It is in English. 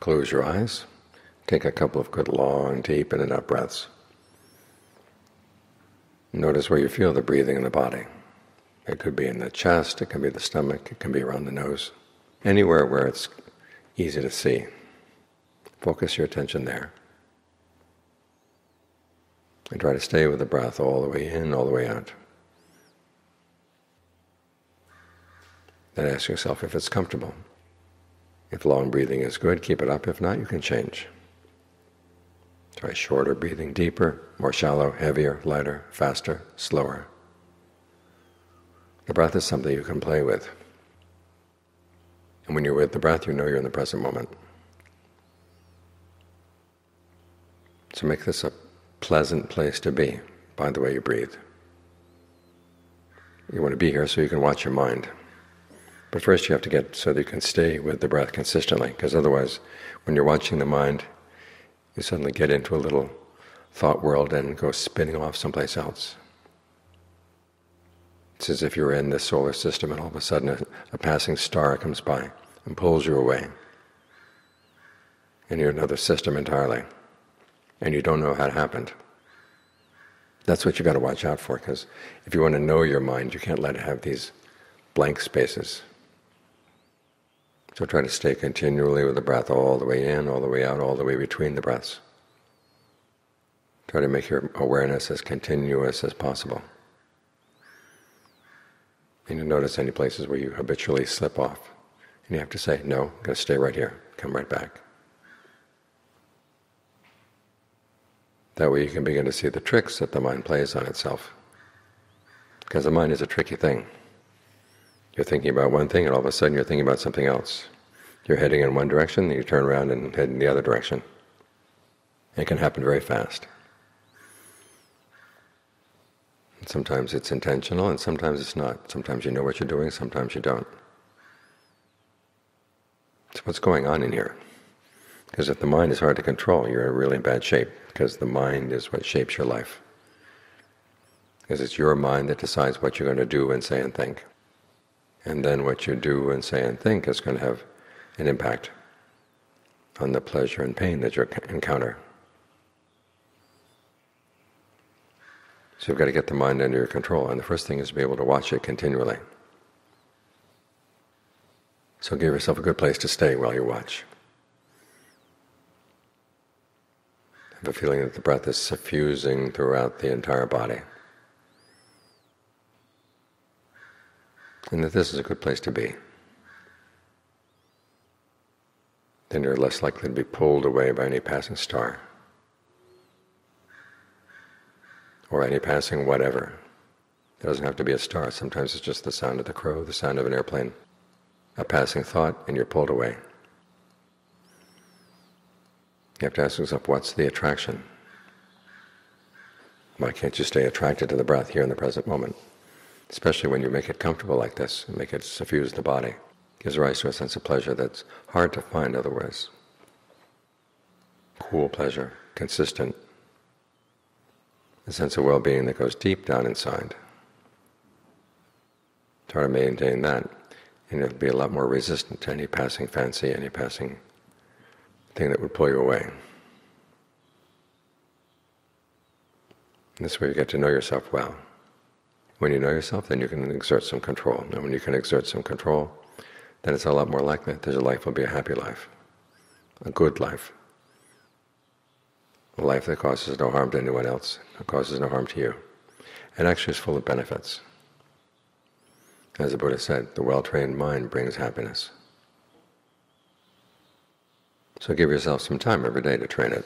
Close your eyes. Take a couple of good long, deep in and out breaths. Notice where you feel the breathing in the body. It could be in the chest, it can be the stomach, it can be around the nose. Anywhere where it's easy to see. Focus your attention there. And try to stay with the breath all the way in, all the way out. Then ask yourself if it's comfortable. If long breathing is good, keep it up. If not, you can change. Try shorter breathing, deeper, more shallow, heavier, lighter, faster, slower. The breath is something you can play with. And when you're with the breath, you know you're in the present moment. So make this a pleasant place to be by the way you breathe. You want to be here so you can watch your mind. But first you have to get so that you can stay with the breath consistently, because otherwise when you're watching the mind, you suddenly get into a little thought world and go spinning off someplace else. It's as if you're in this solar system and all of a sudden a, a passing star comes by and pulls you away. And you're another system entirely. And you don't know how it happened. That's what you've got to watch out for, because if you want to know your mind, you can't let it have these blank spaces. So try to stay continually with the breath all the way in, all the way out, all the way between the breaths. Try to make your awareness as continuous as possible. And you notice any places where you habitually slip off. And you have to say, no, I'm going to stay right here, come right back. That way you can begin to see the tricks that the mind plays on itself. Because the mind is a tricky thing. You're thinking about one thing and all of a sudden you're thinking about something else. You're heading in one direction, then you turn around and head in the other direction. It can happen very fast. And sometimes it's intentional and sometimes it's not. Sometimes you know what you're doing, sometimes you don't. So what's going on in here? Because if the mind is hard to control, you're in really bad shape, because the mind is what shapes your life. Because it's your mind that decides what you're going to do and say and think. And then what you do and say and think is going to have an impact on the pleasure and pain that you encounter. So you've got to get the mind under your control, and the first thing is to be able to watch it continually. So give yourself a good place to stay while you watch. Have a feeling that the breath is suffusing throughout the entire body. And that this is a good place to be. Then you're less likely to be pulled away by any passing star. or any passing whatever. It doesn't have to be a star. Sometimes it's just the sound of the crow, the sound of an airplane, a passing thought, and you're pulled away. You have to ask yourself, what's the attraction? Why can't you stay attracted to the breath here in the present moment? Especially when you make it comfortable like this, and make it suffuse the body. Gives rise to a sense of pleasure that's hard to find otherwise. Cool pleasure, consistent, a sense of well-being that goes deep down inside. Try to maintain that, and you'll be a lot more resistant to any passing fancy, any passing thing that would pull you away. And this way you get to know yourself well. When you know yourself, then you can exert some control. And when you can exert some control, then it's a lot more likely that your life will be a happy life, a good life, a life that causes no harm to anyone else, causes no harm to you, and actually is full of benefits. As the Buddha said, the well-trained mind brings happiness. So give yourself some time every day to train it.